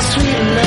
sweet